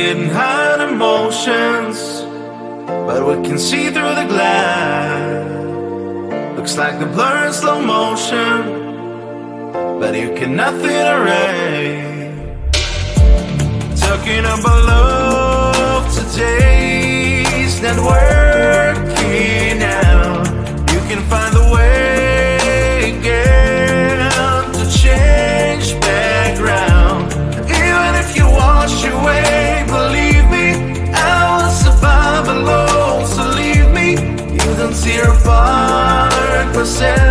High emotions, but we can see through the glass. Looks like the blur in slow motion, but you cannot nothing array. Talking about love today's not you don't tear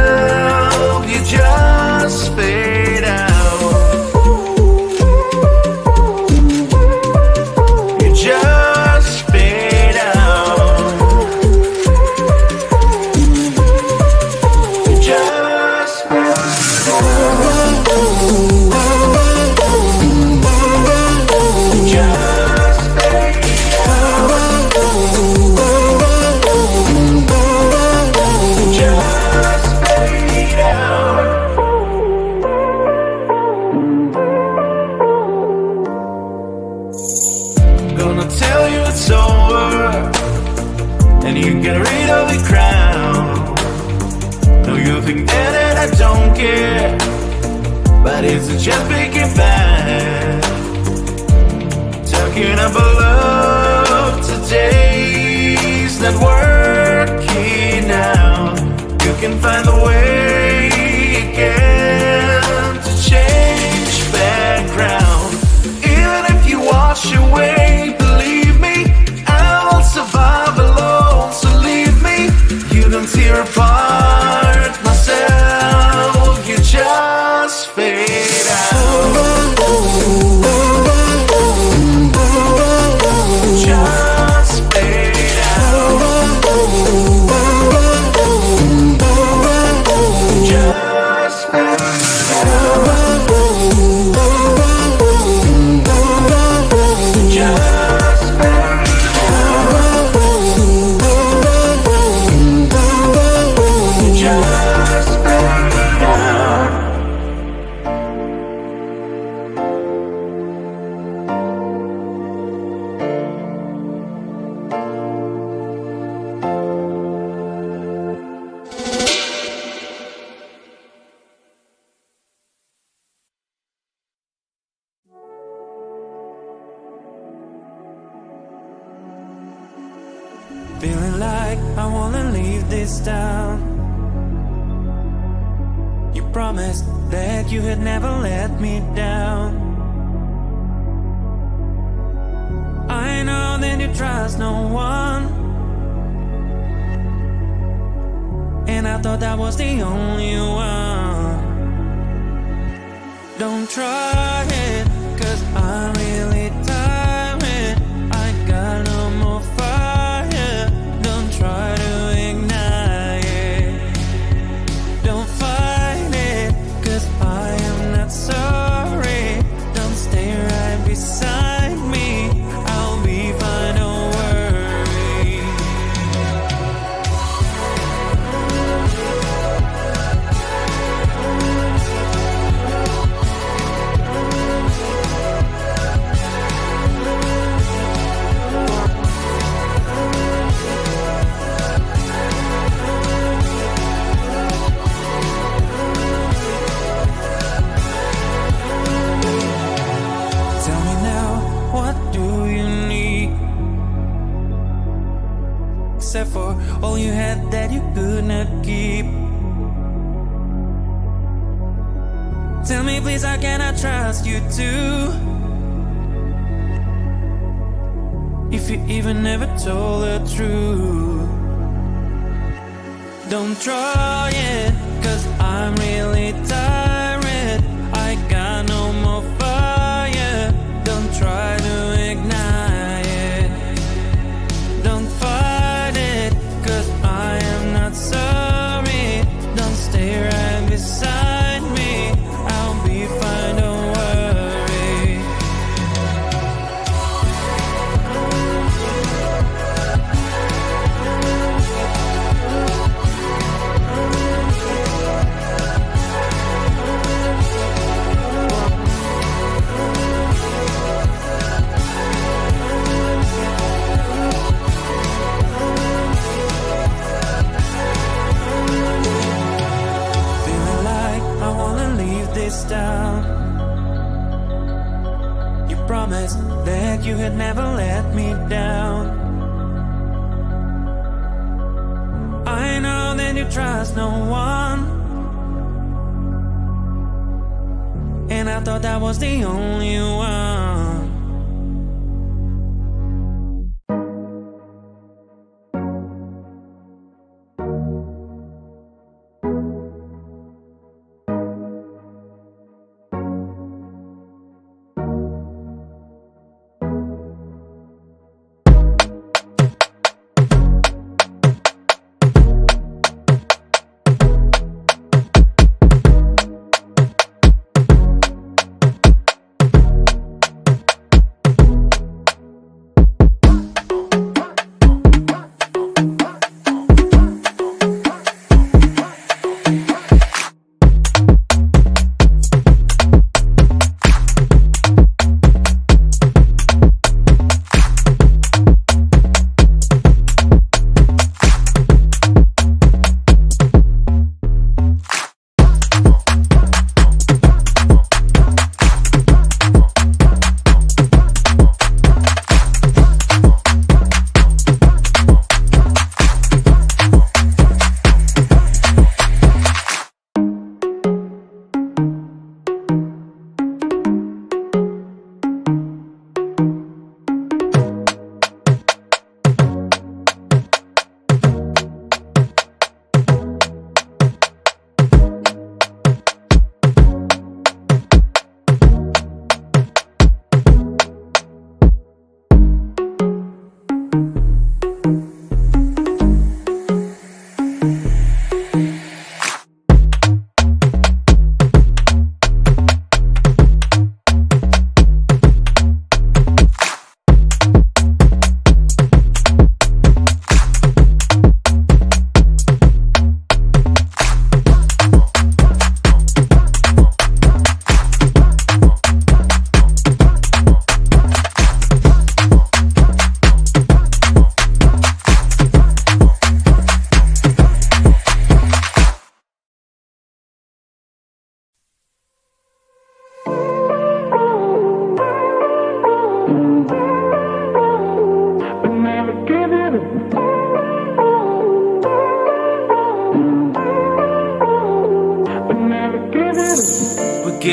Feeling like I wanna leave this town. You promised that you had never let me down. I know that you trust no one. And I thought that was the only one. Don't try it, cause I'm really Except for all you had that you could not keep. Tell me, please, how can I trust you too? If you even never told the truth. Don't try it, cause I'm really tired. Trust no one. And I thought that was the only one.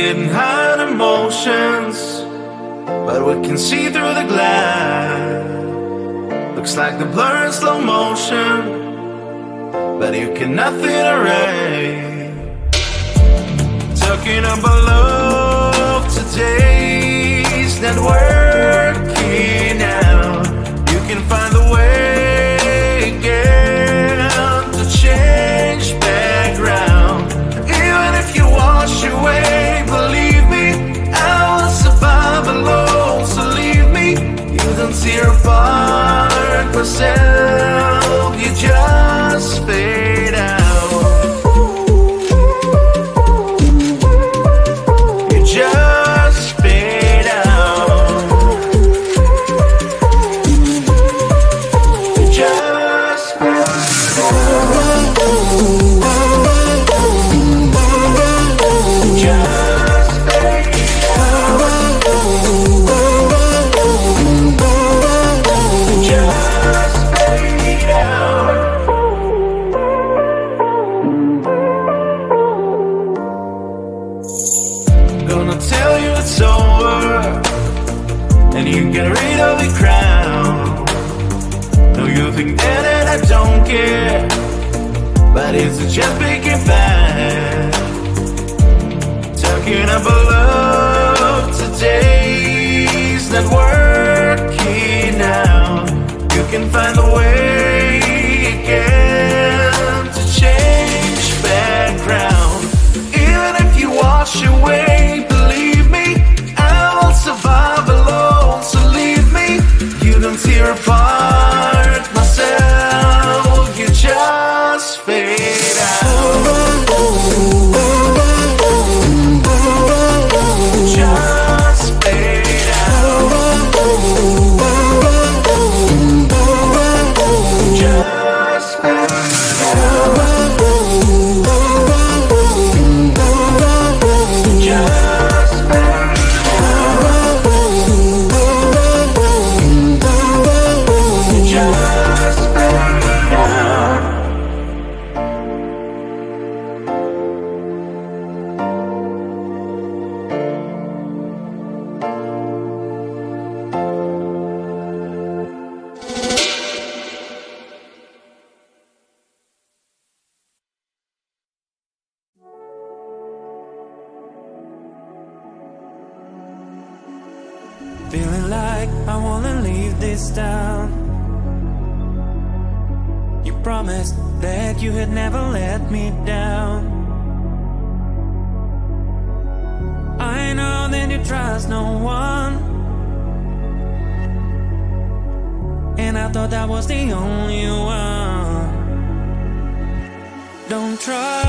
We're getting emotions, but we can see through the glass. Looks like the blur in slow motion, but you cannot feel array. Talking about love today's not working out. You can find the way again you don't tear just and bad. Talking about love today's not working out. You can find a way again to change background. Even if you wash away, town. You promised that you had never let me down. I know that you trust no one. And I thought that was the only one. Don't try